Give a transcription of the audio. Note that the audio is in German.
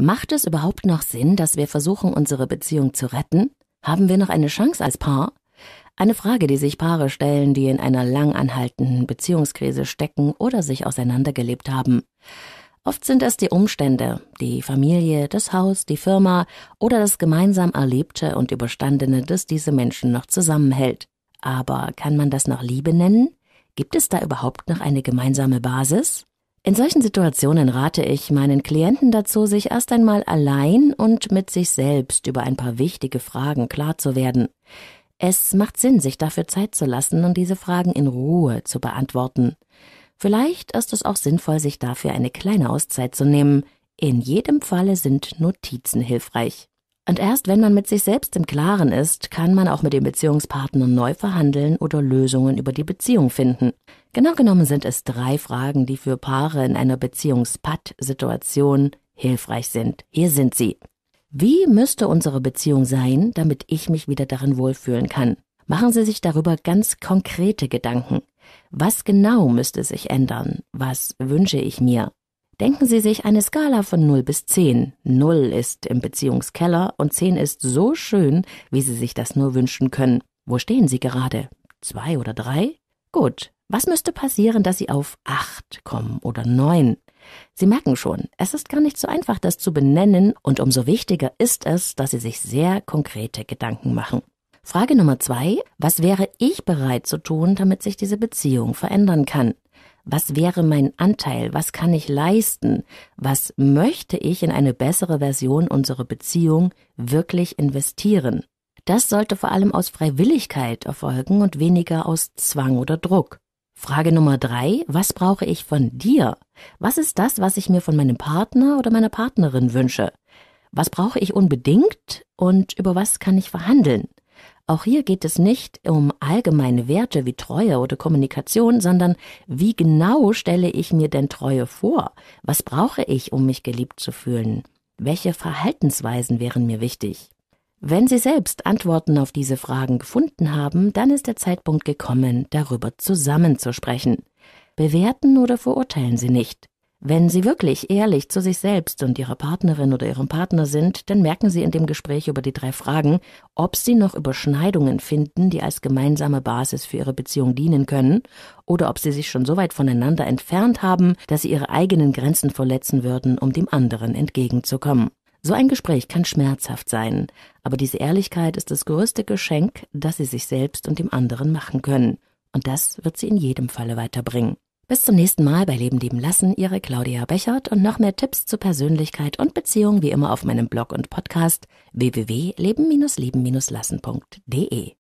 Macht es überhaupt noch Sinn, dass wir versuchen, unsere Beziehung zu retten? Haben wir noch eine Chance als Paar? Eine Frage, die sich Paare stellen, die in einer lang anhaltenden Beziehungskrise stecken oder sich auseinandergelebt haben. Oft sind es die Umstände, die Familie, das Haus, die Firma oder das gemeinsam Erlebte und Überstandene, das diese Menschen noch zusammenhält. Aber kann man das noch Liebe nennen? Gibt es da überhaupt noch eine gemeinsame Basis? In solchen Situationen rate ich meinen Klienten dazu, sich erst einmal allein und mit sich selbst über ein paar wichtige Fragen klar zu werden. Es macht Sinn, sich dafür Zeit zu lassen und diese Fragen in Ruhe zu beantworten. Vielleicht ist es auch sinnvoll, sich dafür eine kleine Auszeit zu nehmen. In jedem Falle sind Notizen hilfreich. Und erst wenn man mit sich selbst im Klaren ist, kann man auch mit dem Beziehungspartner neu verhandeln oder Lösungen über die Beziehung finden. Genau genommen sind es drei Fragen, die für Paare in einer Beziehungspatt-Situation hilfreich sind. Hier sind sie. Wie müsste unsere Beziehung sein, damit ich mich wieder darin wohlfühlen kann? Machen Sie sich darüber ganz konkrete Gedanken. Was genau müsste sich ändern? Was wünsche ich mir? Denken Sie sich eine Skala von 0 bis 10. 0 ist im Beziehungskeller und 10 ist so schön, wie Sie sich das nur wünschen können. Wo stehen Sie gerade? Zwei oder drei? Gut. Was müsste passieren, dass Sie auf 8 kommen oder 9? Sie merken schon, es ist gar nicht so einfach, das zu benennen, und umso wichtiger ist es, dass Sie sich sehr konkrete Gedanken machen. Frage Nummer zwei. Was wäre ich bereit zu tun, damit sich diese Beziehung verändern kann? Was wäre mein Anteil? Was kann ich leisten? Was möchte ich in eine bessere Version unserer Beziehung wirklich investieren? Das sollte vor allem aus Freiwilligkeit erfolgen und weniger aus Zwang oder Druck. Frage Nummer drei. Was brauche ich von dir? Was ist das, was ich mir von meinem Partner oder meiner Partnerin wünsche? Was brauche ich unbedingt und über was kann ich verhandeln? Auch hier geht es nicht um allgemeine Werte wie Treue oder Kommunikation, sondern wie genau stelle ich mir denn Treue vor? Was brauche ich, um mich geliebt zu fühlen? Welche Verhaltensweisen wären mir wichtig? Wenn Sie selbst Antworten auf diese Fragen gefunden haben, dann ist der Zeitpunkt gekommen, darüber zusammenzusprechen. Bewerten oder verurteilen Sie nicht. Wenn Sie wirklich ehrlich zu sich selbst und Ihrer Partnerin oder Ihrem Partner sind, dann merken Sie in dem Gespräch über die drei Fragen, ob Sie noch Überschneidungen finden, die als gemeinsame Basis für Ihre Beziehung dienen können, oder ob Sie sich schon so weit voneinander entfernt haben, dass Sie Ihre eigenen Grenzen verletzen würden, um dem anderen entgegenzukommen. So ein Gespräch kann schmerzhaft sein, aber diese Ehrlichkeit ist das größte Geschenk, das Sie sich selbst und dem anderen machen können. Und das wird Sie in jedem Falle weiterbringen. Bis zum nächsten Mal bei Leben lieben lassen, Ihre Claudia Bechert und noch mehr Tipps zu Persönlichkeit und Beziehung wie immer auf meinem Blog und Podcast www.leben-lieben-lassen.de.